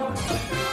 아,